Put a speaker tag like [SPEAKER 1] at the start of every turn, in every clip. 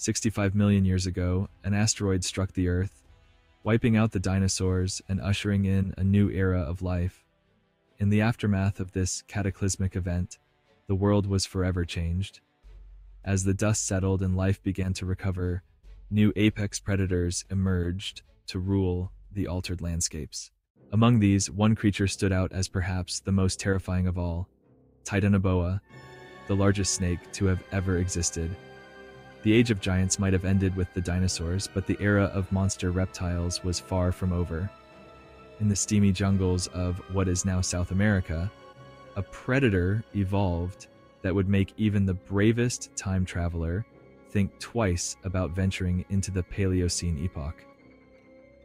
[SPEAKER 1] 65 million years ago, an asteroid struck the Earth, wiping out the dinosaurs and ushering in a new era of life. In the aftermath of this cataclysmic event, the world was forever changed. As the dust settled and life began to recover, new apex predators emerged to rule the altered landscapes. Among these, one creature stood out as perhaps the most terrifying of all Titanoboa, the largest snake to have ever existed. The age of giants might have ended with the dinosaurs, but the era of monster reptiles was far from over. In the steamy jungles of what is now South America, a predator evolved that would make even the bravest time traveler think twice about venturing into the Paleocene epoch.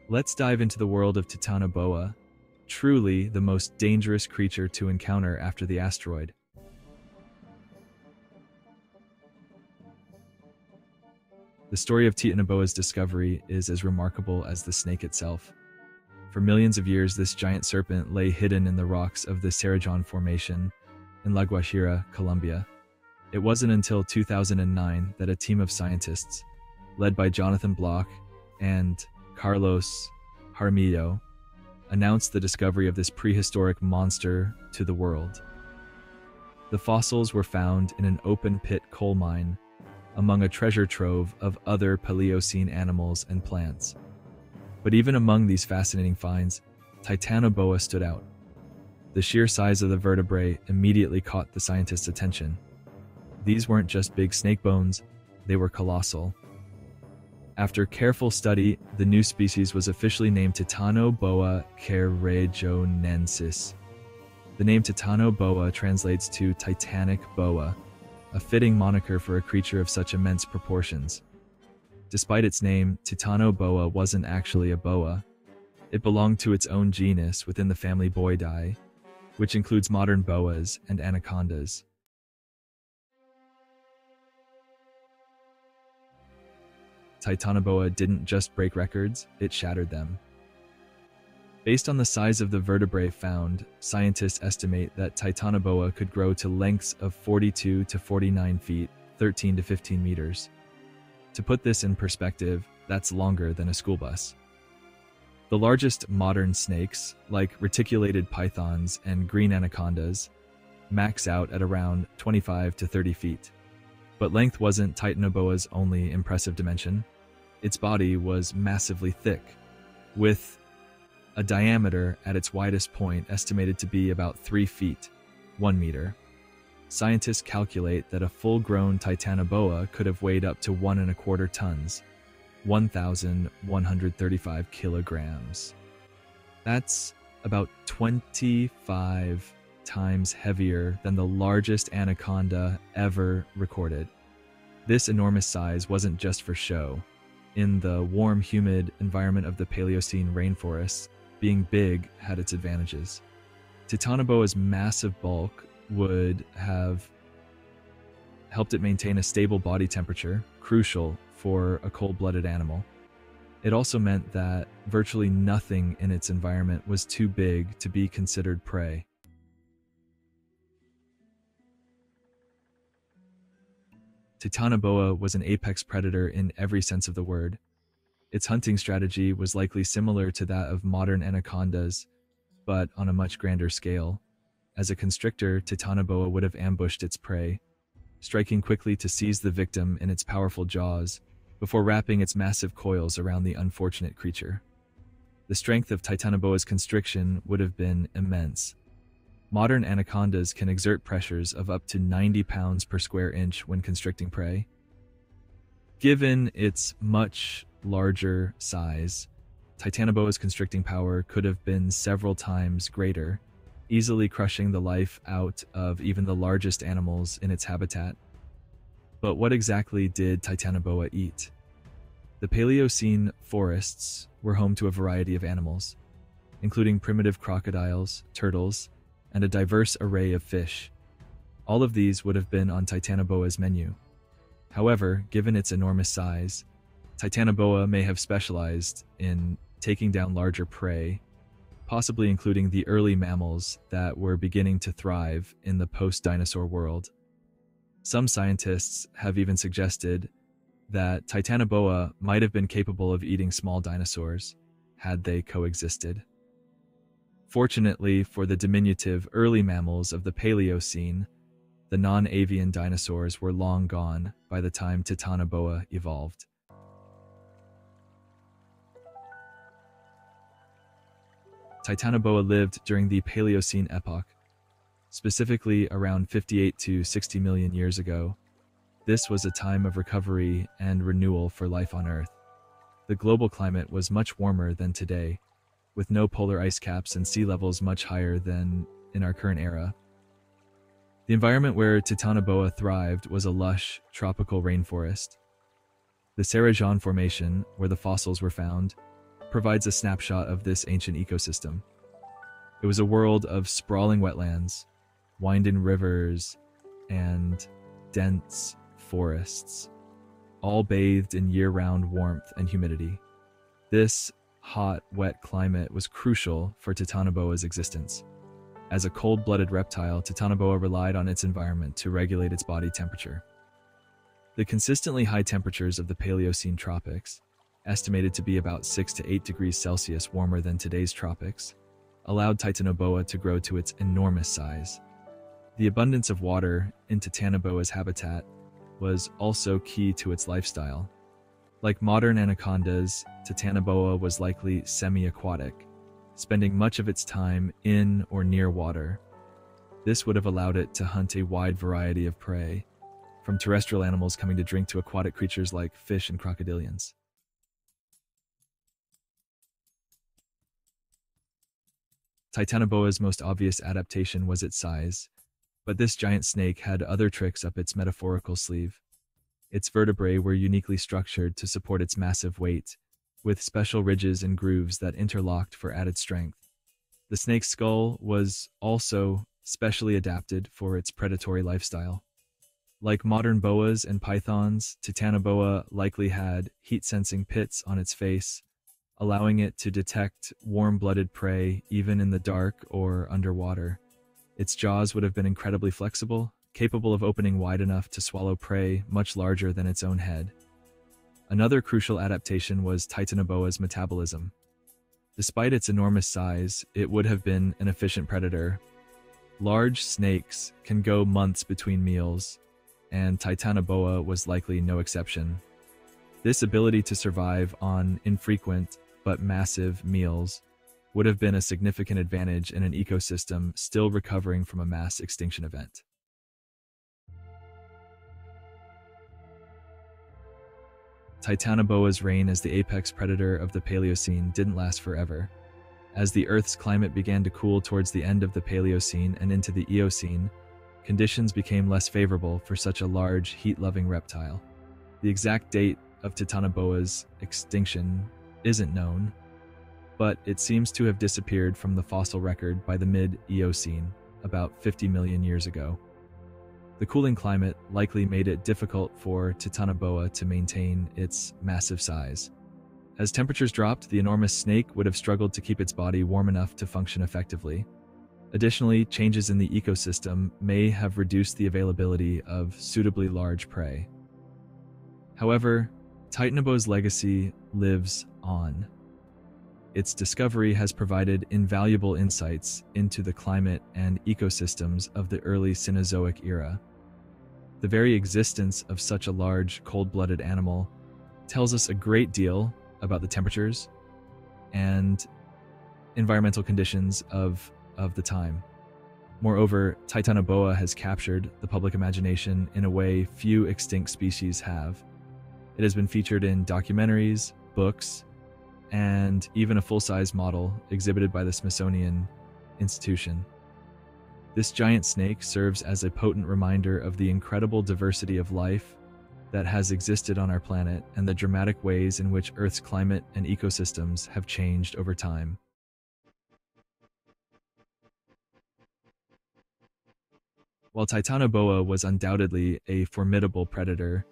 [SPEAKER 1] Let's dive into the world of Titanoboa, truly the most dangerous creature to encounter after the asteroid. The story of Titanoboa's discovery is as remarkable as the snake itself. For millions of years, this giant serpent lay hidden in the rocks of the Cerrejón Formation in La Guajira, Colombia. It wasn't until 2009 that a team of scientists, led by Jonathan Bloch and Carlos Jaramillo, announced the discovery of this prehistoric monster to the world. The fossils were found in an open pit coal mine among a treasure trove of other Paleocene animals and plants. But even among these fascinating finds, Titanoboa stood out. The sheer size of the vertebrae immediately caught the scientists' attention. These weren't just big snake bones, they were colossal. After careful study, the new species was officially named Titanoboa cerrejonensis. The name Titanoboa translates to Titanic boa, a fitting moniker for a creature of such immense proportions. Despite its name, Titanoboa wasn't actually a boa. It belonged to its own genus within the family Boidae, which includes modern boas and anacondas. Titanoboa didn't just break records, it shattered them. Based on the size of the vertebrae found, scientists estimate that Titanoboa could grow to lengths of 42 to 49 feet, 13 to 15 meters. To put this in perspective, that's longer than a school bus. The largest modern snakes, like reticulated pythons and green anacondas, max out at around 25 to 30 feet. But length wasn't Titanoboa's only impressive dimension. Its body was massively thick, with a diameter at its widest point estimated to be about 3 feet, 1 meter. Scientists calculate that a full grown Titanoboa could have weighed up to one and a quarter tons, 1,135 kilograms. That's about 25 times heavier than the largest anaconda ever recorded. This enormous size wasn't just for show. In the warm, humid environment of the Paleocene rainforests, being big had its advantages. Titanoboa's massive bulk would have helped it maintain a stable body temperature, crucial for a cold blooded animal. It also meant that virtually nothing in its environment was too big to be considered prey. Titanoboa was an apex predator in every sense of the word, its hunting strategy was likely similar to that of modern anacondas, but on a much grander scale. As a constrictor, Titanoboa would have ambushed its prey, striking quickly to seize the victim in its powerful jaws before wrapping its massive coils around the unfortunate creature. The strength of Titanoboa's constriction would have been immense. Modern anacondas can exert pressures of up to 90 pounds per square inch when constricting prey. Given its much larger size, Titanoboa's constricting power could have been several times greater, easily crushing the life out of even the largest animals in its habitat. But what exactly did Titanoboa eat? The Paleocene forests were home to a variety of animals, including primitive crocodiles, turtles, and a diverse array of fish. All of these would have been on Titanoboa's menu. However, given its enormous size, Titanoboa may have specialized in taking down larger prey, possibly including the early mammals that were beginning to thrive in the post dinosaur world. Some scientists have even suggested that Titanoboa might have been capable of eating small dinosaurs had they coexisted. Fortunately for the diminutive early mammals of the Paleocene, the non avian dinosaurs were long gone by the time Titanoboa evolved. Titanoboa lived during the Paleocene epoch, specifically around 58 to 60 million years ago. This was a time of recovery and renewal for life on Earth. The global climate was much warmer than today, with no polar ice caps and sea levels much higher than in our current era. The environment where Titanoboa thrived was a lush, tropical rainforest. The Cerrejón Formation, where the fossils were found, provides a snapshot of this ancient ecosystem. It was a world of sprawling wetlands, winding rivers, and dense forests, all bathed in year round warmth and humidity. This hot, wet climate was crucial for Titanoboa's existence. As a cold blooded reptile, Titanoboa relied on its environment to regulate its body temperature. The consistently high temperatures of the Paleocene tropics, estimated to be about 6 to 8 degrees Celsius warmer than today's tropics, allowed Titanoboa to grow to its enormous size. The abundance of water in Titanoboa's habitat was also key to its lifestyle. Like modern anacondas, Titanoboa was likely semi aquatic, spending much of its time in or near water. This would have allowed it to hunt a wide variety of prey, from terrestrial animals coming to drink to aquatic creatures like fish and crocodilians. Titanoboa's most obvious adaptation was its size, but this giant snake had other tricks up its metaphorical sleeve. Its vertebrae were uniquely structured to support its massive weight, with special ridges and grooves that interlocked for added strength. The snake's skull was also specially adapted for its predatory lifestyle. Like modern boas and pythons, Titanoboa likely had heat sensing pits on its face allowing it to detect warm blooded prey even in the dark or underwater. Its jaws would have been incredibly flexible, capable of opening wide enough to swallow prey much larger than its own head. Another crucial adaptation was Titanoboa's metabolism. Despite its enormous size, it would have been an efficient predator. Large snakes can go months between meals, and Titanoboa was likely no exception. This ability to survive on infrequent but massive meals would have been a significant advantage in an ecosystem still recovering from a mass extinction event. Titanoboa's reign as the apex predator of the Paleocene didn't last forever. As the Earth's climate began to cool towards the end of the Paleocene and into the Eocene, conditions became less favorable for such a large, heat loving reptile. The exact date of Titanoboa's extinction isn't known, but it seems to have disappeared from the fossil record by the mid Eocene, about 50 million years ago. The cooling climate likely made it difficult for Titanoboa to maintain its massive size. As temperatures dropped, the enormous snake would have struggled to keep its body warm enough to function effectively. Additionally, changes in the ecosystem may have reduced the availability of suitably large prey. However, Titanoboa's legacy lives on. Its discovery has provided invaluable insights into the climate and ecosystems of the early Cenozoic era. The very existence of such a large, cold blooded animal tells us a great deal about the temperatures and environmental conditions of, of the time. Moreover, Titanoboa has captured the public imagination in a way few extinct species have. It has been featured in documentaries, books, and even a full size model exhibited by the Smithsonian Institution. This giant snake serves as a potent reminder of the incredible diversity of life that has existed on our planet and the dramatic ways in which Earth's climate and ecosystems have changed over time. While Titanoboa was undoubtedly a formidable predator,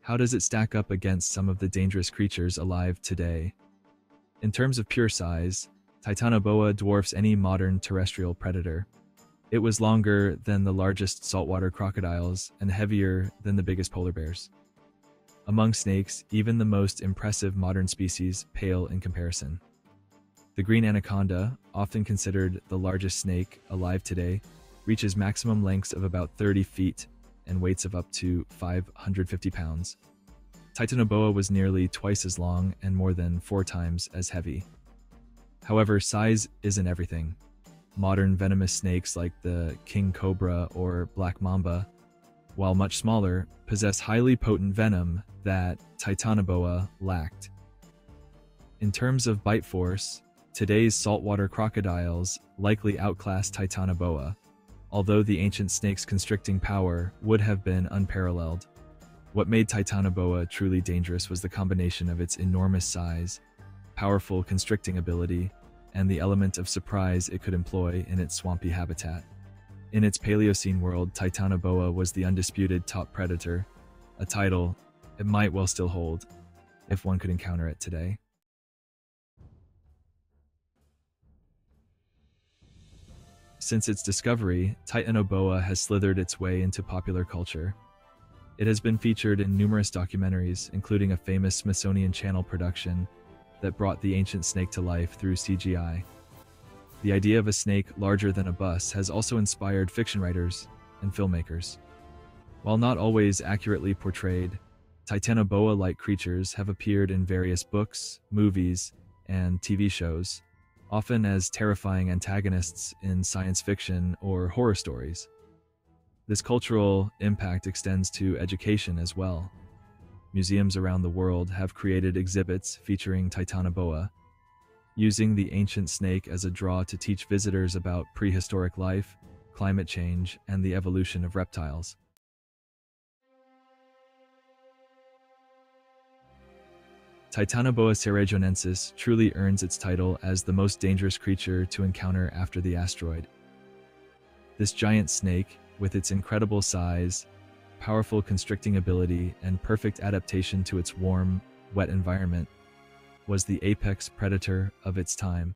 [SPEAKER 1] how does it stack up against some of the dangerous creatures alive today? In terms of pure size, Titanoboa dwarfs any modern terrestrial predator. It was longer than the largest saltwater crocodiles and heavier than the biggest polar bears. Among snakes, even the most impressive modern species pale in comparison. The green anaconda, often considered the largest snake alive today, reaches maximum lengths of about 30 feet and weights of up to 550 pounds. Titanoboa was nearly twice as long and more than four times as heavy. However, size isn't everything. Modern venomous snakes like the king cobra or black mamba, while much smaller, possess highly potent venom that Titanoboa lacked. In terms of bite force, today's saltwater crocodiles likely outclass Titanoboa, although the ancient snake's constricting power would have been unparalleled. What made Titanoboa truly dangerous was the combination of its enormous size, powerful constricting ability, and the element of surprise it could employ in its swampy habitat. In its Paleocene world, Titanoboa was the undisputed top predator, a title it might well still hold, if one could encounter it today. Since its discovery, Titanoboa has slithered its way into popular culture, it has been featured in numerous documentaries, including a famous Smithsonian Channel production that brought the ancient snake to life through CGI. The idea of a snake larger than a bus has also inspired fiction writers and filmmakers. While not always accurately portrayed, Titanoboa-like creatures have appeared in various books, movies, and TV shows, often as terrifying antagonists in science fiction or horror stories. This cultural impact extends to education as well. Museums around the world have created exhibits featuring Titanoboa, using the ancient snake as a draw to teach visitors about prehistoric life, climate change, and the evolution of reptiles. Titanoboa cerrejonensis truly earns its title as the most dangerous creature to encounter after the asteroid. This giant snake, with its incredible size, powerful constricting ability, and perfect adaptation to its warm, wet environment, was the apex predator of its time.